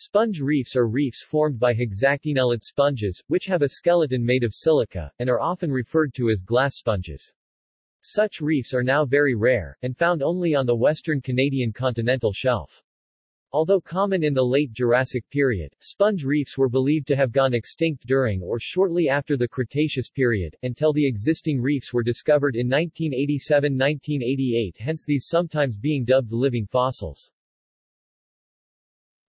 Sponge reefs are reefs formed by hexactinellid sponges, which have a skeleton made of silica, and are often referred to as glass sponges. Such reefs are now very rare, and found only on the western Canadian continental shelf. Although common in the late Jurassic period, sponge reefs were believed to have gone extinct during or shortly after the Cretaceous period, until the existing reefs were discovered in 1987-1988 hence these sometimes being dubbed living fossils.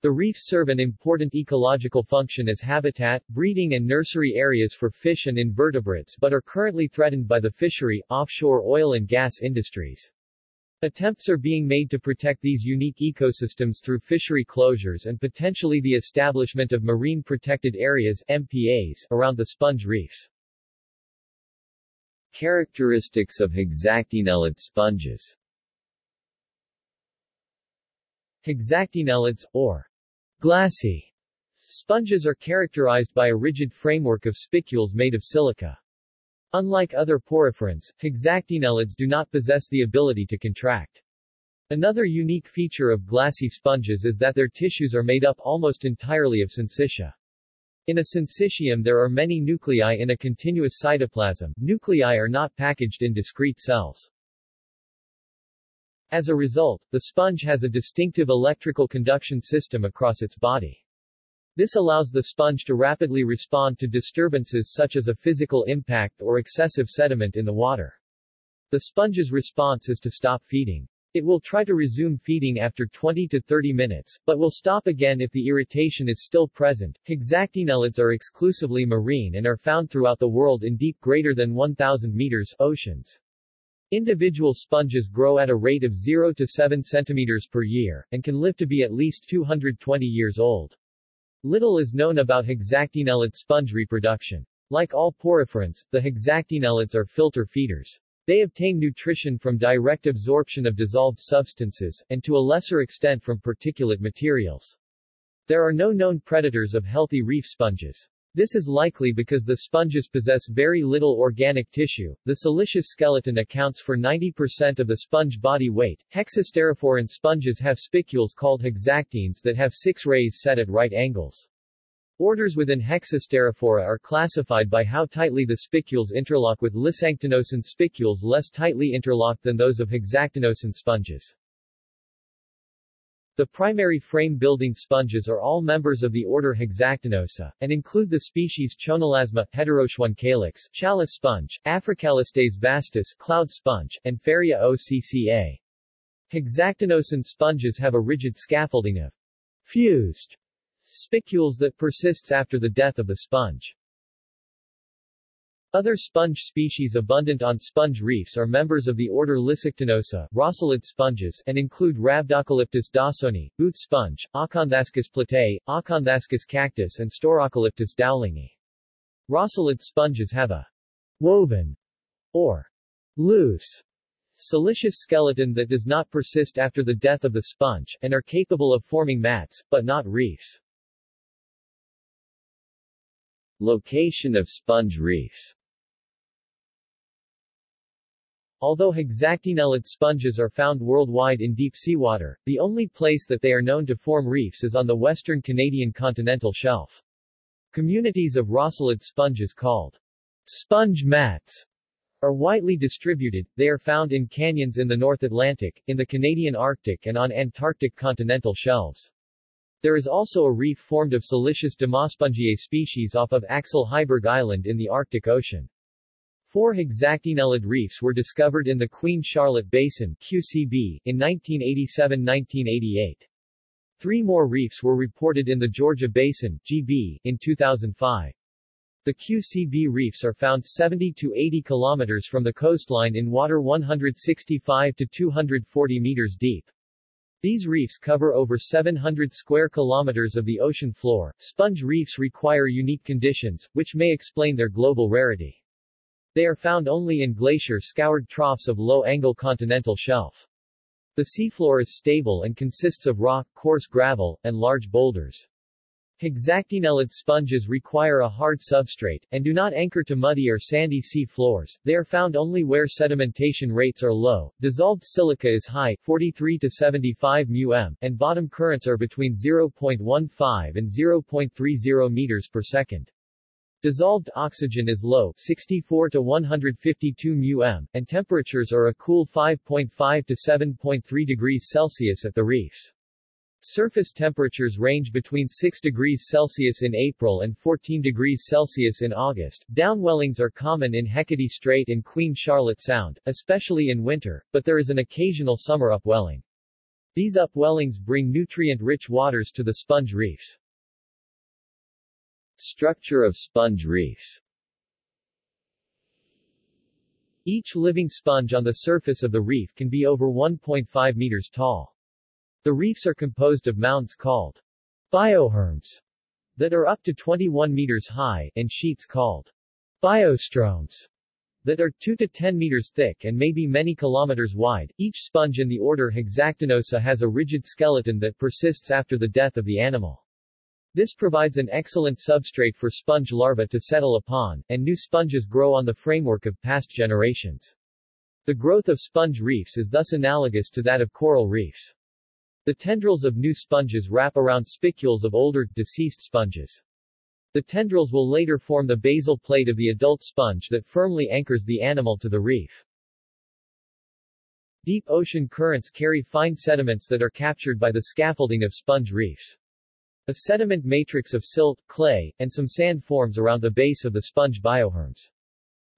The reefs serve an important ecological function as habitat, breeding and nursery areas for fish and invertebrates but are currently threatened by the fishery, offshore oil and gas industries. Attempts are being made to protect these unique ecosystems through fishery closures and potentially the establishment of marine protected areas MPAs around the sponge reefs. Characteristics of hexactinellid sponges Hexactinellids, or glassy, sponges are characterized by a rigid framework of spicules made of silica. Unlike other poriferans, hexactinellids do not possess the ability to contract. Another unique feature of glassy sponges is that their tissues are made up almost entirely of syncytia. In a syncytium there are many nuclei in a continuous cytoplasm. Nuclei are not packaged in discrete cells. As a result, the sponge has a distinctive electrical conduction system across its body. This allows the sponge to rapidly respond to disturbances such as a physical impact or excessive sediment in the water. The sponge's response is to stop feeding. It will try to resume feeding after 20 to 30 minutes, but will stop again if the irritation is still present. Hexactinellids are exclusively marine and are found throughout the world in deep greater than 1,000 meters oceans. Individual sponges grow at a rate of 0 to 7 centimeters per year, and can live to be at least 220 years old. Little is known about hexactinellid sponge reproduction. Like all poriferans, the hexactinellids are filter feeders. They obtain nutrition from direct absorption of dissolved substances, and to a lesser extent from particulate materials. There are no known predators of healthy reef sponges. This is likely because the sponges possess very little organic tissue. The siliceous skeleton accounts for 90% of the sponge body weight. Hexasterophoran sponges have spicules called hexactines that have six rays set at right angles. Orders within Hexasterophora are classified by how tightly the spicules interlock with Lyssacinosan spicules less tightly interlocked than those of Hexactinosan sponges. The primary frame-building sponges are all members of the order Hexactinosa, and include the species Chonelasma, Heterochone calyx, chalice sponge, Aphrocallistes vastus, cloud sponge, and Farrea occa. Hexactinosan sponges have a rigid scaffolding of fused spicules that persists after the death of the sponge. Other sponge species abundant on sponge reefs are members of the order Lyssacinosa, rosselid sponges, and include Rhabdocalyptus dawsoni, boot sponge, Acanthascus platae, Acanthascus cactus and Staurocalyptus dowlingi. Rosselid sponges have a woven or loose siliceous skeleton that does not persist after the death of the sponge, and are capable of forming mats, but not reefs. Location of sponge reefs Although hexactinellid sponges are found worldwide in deep seawater, the only place that they are known to form reefs is on the western Canadian continental shelf. Communities of rosselid sponges called sponge mats are widely distributed. They are found in canyons in the North Atlantic, in the Canadian Arctic and on Antarctic continental shelves. There is also a reef formed of siliceous Demospongiae species off of Axel Heiberg Island in the Arctic Ocean. Four hexactinellid reefs were discovered in the Queen Charlotte Basin QCB, in 1987-1988. Three more reefs were reported in the Georgia Basin GB, in 2005. The QCB reefs are found 70 to 80 kilometers from the coastline in water 165 to 240 meters deep. These reefs cover over 700 square kilometers of the ocean floor. Sponge reefs require unique conditions, which may explain their global rarity. They are found only in glacier-scoured troughs of low-angle continental shelf. The seafloor is stable and consists of rock, coarse gravel, and large boulders. Hexactinellid sponges require a hard substrate, and do not anchor to muddy or sandy sea floors. They are found only where sedimentation rates are low, dissolved silica is high 43 to 75 μm, and bottom currents are between 0.15 and 0.30 meters per second. Dissolved oxygen is low 64 to 152 μm, and temperatures are a cool 5.5 to 7.3 degrees Celsius at the reefs. Surface temperatures range between 6 degrees Celsius in April and 14 degrees Celsius in August. Downwellings are common in Hecate Strait and Queen Charlotte Sound, especially in winter, but there is an occasional summer upwelling. These upwellings bring nutrient-rich waters to the sponge reefs. Structure of sponge reefs Each living sponge on the surface of the reef can be over 1.5 meters tall. The reefs are composed of mounds called bioherms that are up to 21 meters high, and sheets called biostromes that are 2 to 10 meters thick and may be many kilometers wide. Each sponge in the order Hexactinosa has a rigid skeleton that persists after the death of the animal. This provides an excellent substrate for sponge larvae to settle upon, and new sponges grow on the framework of past generations. The growth of sponge reefs is thus analogous to that of coral reefs. The tendrils of new sponges wrap around spicules of older, deceased sponges. The tendrils will later form the basal plate of the adult sponge that firmly anchors the animal to the reef. Deep ocean currents carry fine sediments that are captured by the scaffolding of sponge reefs. A sediment matrix of silt, clay, and some sand forms around the base of the sponge bioherms.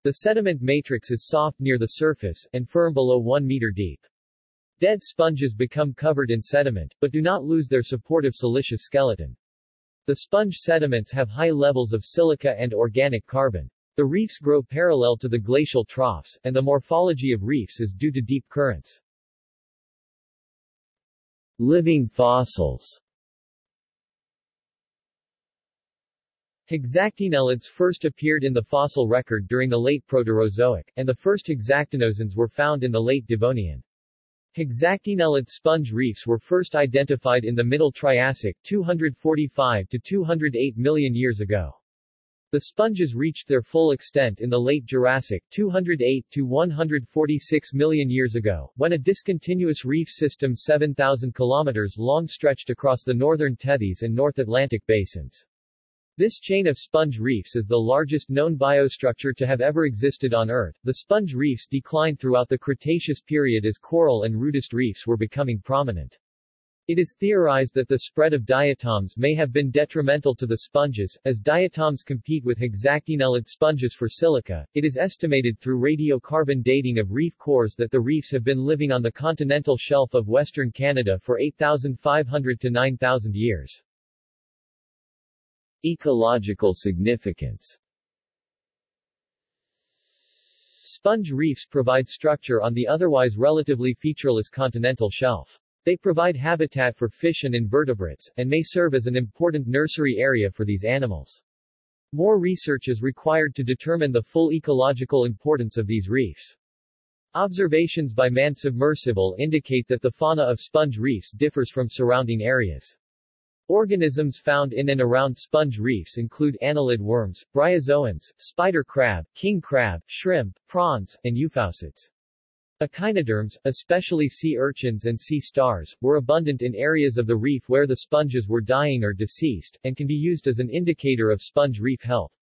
The sediment matrix is soft near the surface, and firm below 1 meter deep. Dead sponges become covered in sediment, but do not lose their supportive siliceous skeleton. The sponge sediments have high levels of silica and organic carbon. The reefs grow parallel to the glacial troughs, and the morphology of reefs is due to deep currents. Living fossils Hexactinellids first appeared in the fossil record during the late Proterozoic, and the first hexactinosans were found in the late Devonian. Hexactinellid sponge reefs were first identified in the Middle Triassic 245 to 208 million years ago. The sponges reached their full extent in the late Jurassic 208 to 146 million years ago, when a discontinuous reef system 7,000 kilometers long stretched across the northern Tethys and North Atlantic basins. This chain of sponge reefs is the largest known biostructure to have ever existed on Earth. The sponge reefs declined throughout the Cretaceous period as coral and rudist reefs were becoming prominent. It is theorized that the spread of diatoms may have been detrimental to the sponges, as diatoms compete with hexactinellid sponges for silica. It is estimated through radiocarbon dating of reef cores that the reefs have been living on the continental shelf of western Canada for 8,500 to 9,000 years. Ecological significance Sponge reefs provide structure on the otherwise relatively featureless continental shelf. They provide habitat for fish and invertebrates, and may serve as an important nursery area for these animals. More research is required to determine the full ecological importance of these reefs. Observations by man submersible indicate that the fauna of sponge reefs differs from surrounding areas. Organisms found in and around sponge reefs include annelid worms, bryozoans, spider crab, king crab, shrimp, prawns, and euphausids. Echinoderms, especially sea urchins and sea stars, were abundant in areas of the reef where the sponges were dying or deceased, and can be used as an indicator of sponge reef health.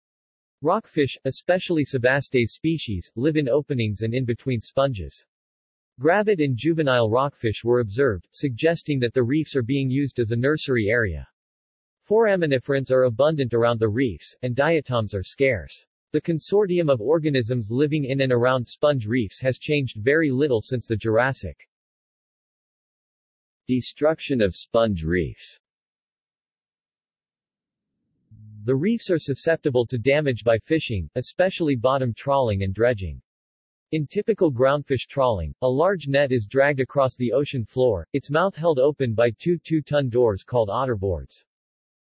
Rockfish, especially Sebastes species, live in openings and in between sponges. Gravid and juvenile rockfish were observed, suggesting that the reefs are being used as a nursery area. Foraminiferans are abundant around the reefs, and diatoms are scarce. The consortium of organisms living in and around sponge reefs has changed very little since the Jurassic. Destruction of sponge reefs The reefs are susceptible to damage by fishing, especially bottom trawling and dredging. In typical groundfish trawling, a large net is dragged across the ocean floor, its mouth held open by two two-ton doors called otterboards.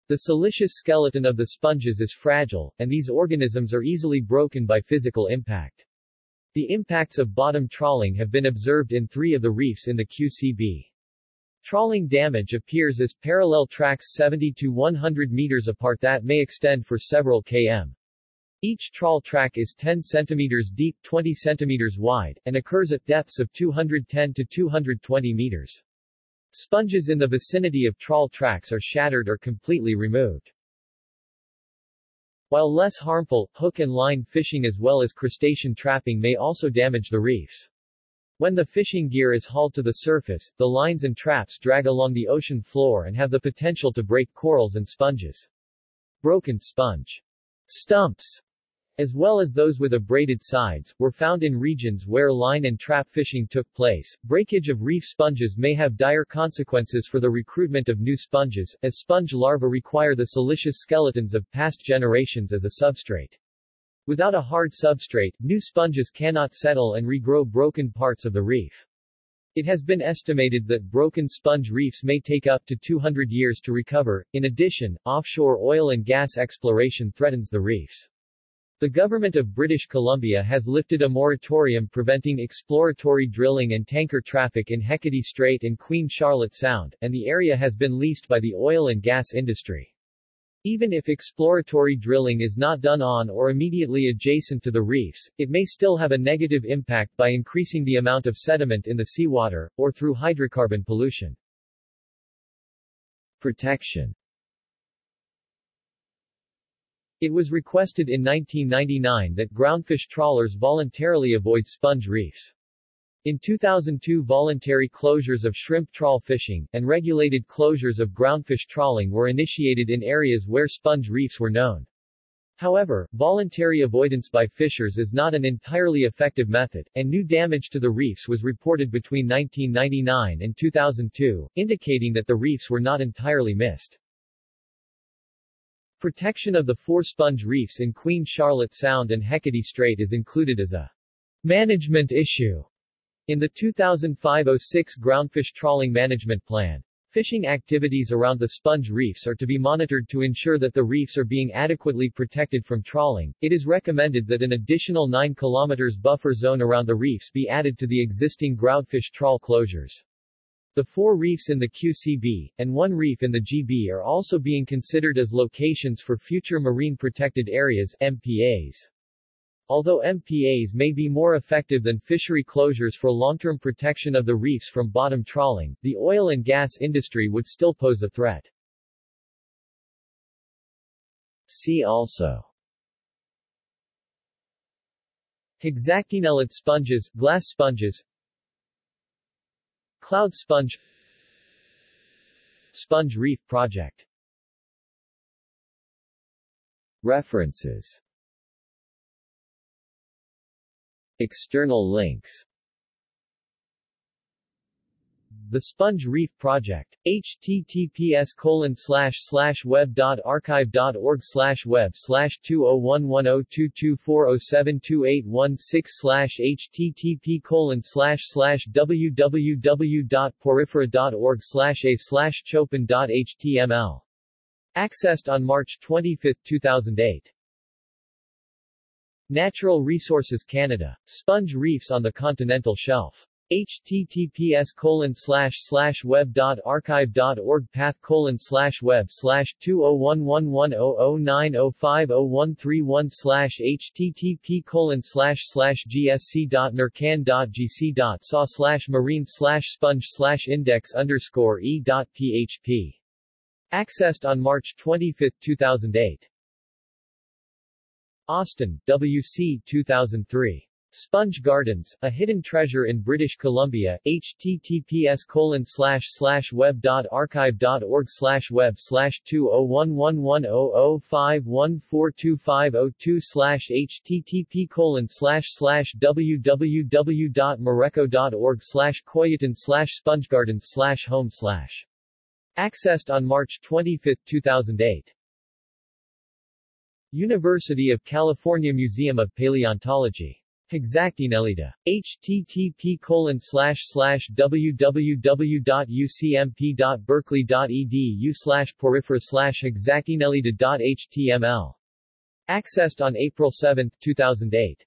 The siliceous skeleton of the sponges is fragile, and these organisms are easily broken by physical impact. The impacts of bottom trawling have been observed in three of the reefs in the QCB. Trawling damage appears as parallel tracks 70 to 100 meters apart that may extend for several km. Each trawl track is 10 centimeters deep 20 centimeters wide, and occurs at depths of 210 to 220 meters. Sponges in the vicinity of trawl tracks are shattered or completely removed. While less harmful, hook and line fishing as well as crustacean trapping may also damage the reefs. When the fishing gear is hauled to the surface, the lines and traps drag along the ocean floor and have the potential to break corals and sponges. Broken sponge stumps as well as those with abraded sides, were found in regions where line and trap fishing took place. Breakage of reef sponges may have dire consequences for the recruitment of new sponges, as sponge larvae require the siliceous skeletons of past generations as a substrate. Without a hard substrate, new sponges cannot settle and regrow broken parts of the reef. It has been estimated that broken sponge reefs may take up to 200 years to recover. In addition, offshore oil and gas exploration threatens the reefs. The government of British Columbia has lifted a moratorium preventing exploratory drilling and tanker traffic in Hecate Strait and Queen Charlotte Sound, and the area has been leased by the oil and gas industry. Even if exploratory drilling is not done on or immediately adjacent to the reefs, it may still have a negative impact by increasing the amount of sediment in the seawater, or through hydrocarbon pollution. Protection it was requested in 1999 that groundfish trawlers voluntarily avoid sponge reefs. In 2002 voluntary closures of shrimp trawl fishing, and regulated closures of groundfish trawling were initiated in areas where sponge reefs were known. However, voluntary avoidance by fishers is not an entirely effective method, and new damage to the reefs was reported between 1999 and 2002, indicating that the reefs were not entirely missed. Protection of the four sponge reefs in Queen Charlotte Sound and Hecate Strait is included as a management issue in the 2005-06 Groundfish Trawling Management Plan. Fishing activities around the sponge reefs are to be monitored to ensure that the reefs are being adequately protected from trawling. It is recommended that an additional 9 km buffer zone around the reefs be added to the existing groundfish trawl closures. The four reefs in the QCB, and one reef in the GB are also being considered as locations for future marine protected areas MPAs. Although MPAs may be more effective than fishery closures for long-term protection of the reefs from bottom trawling, the oil and gas industry would still pose a threat. See also Hexactinellid sponges, glass sponges Cloud sponge Sponge Reef Project. References. External links the Sponge Reef Project. https colon slash slash web dot archive dot org slash web slash 2011022407281 slash http colon slash slash www.porifera.org slash a slash chopin.html. Accessed on March 25, 2008. Natural Resources Canada. Sponge reefs on the continental shelf https colon slash slash web dot archive dot org path colon slash web slash two oh one one one oh oh nine oh five oh one three one slash http colon slash slash gsc dot nercan dot gc dot saw slash marine slash sponge slash index underscore e dot php. Accessed on March 25, 2008. Austin, W.C. 2003. Sponge Gardens, a hidden treasure in British Columbia, https colon slash slash web dot archive dot org slash web slash two oh one one one oh oh five one four two five oh two slash http colon slash slash www dot dot org slash koyatan slash spongegardens slash home slash. Accessed on March 25, 2008. University of California Museum of Paleontology Hexactinellida. http colon www.ucmp.berkeley.edu slash porifera slash hexactinellida.html. Accessed on April 7, 2008.